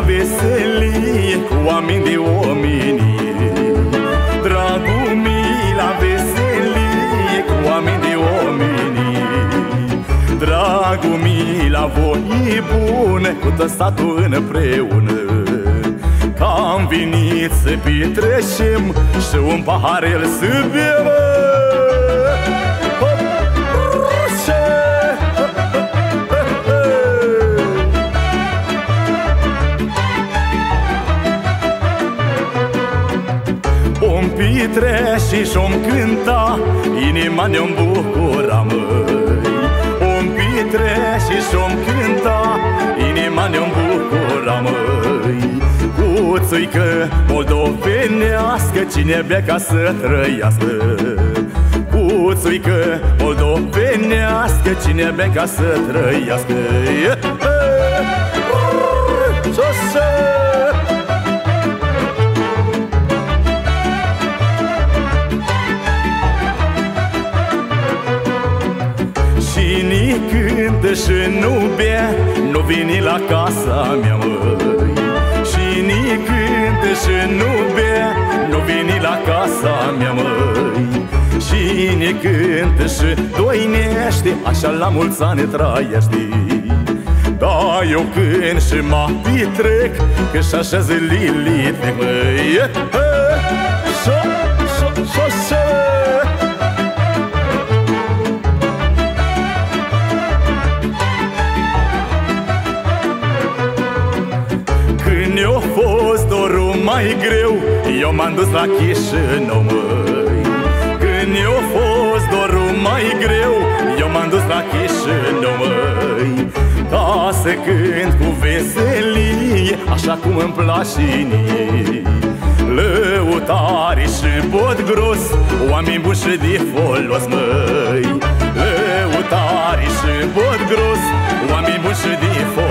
veselie Cu oameni de omenie. Dragul mi la veselie Cu oameni de omenie. Dragul mi la voi bune Cu tot satul împreună. Că am venit să petrecem Și un paharel să bem Om pitre și și-om cânta Inima ne-o bucura, măi. Om pitre și și-om cânta Inima ne-o bucura, măi. Cu țuică moldovenească Cine bea ca să trăiască? Cu țuică moldovenească Cine bea ca să trăiască? Șoșă! Cântă și nu bea Nu vine la casa mea, măi Cine cântă și nu bea Nu vine la casa mea, măi Cine cântă și doinește Așa la mulți ani trăiește Da, eu cânt și mă petrec Că și așa zi Lilith, măi Șo, mai greu. Eu m-am dus la Chișinău, măi Când eu fost dorul mai greu Eu m-am dus la Chișinău, măi Ca să cânt cu veselie Așa cum îmi place mie. Lăutari și pot gros Oameni buni și de folos, măi. Lăutari și pot gros Oameni buni și de folos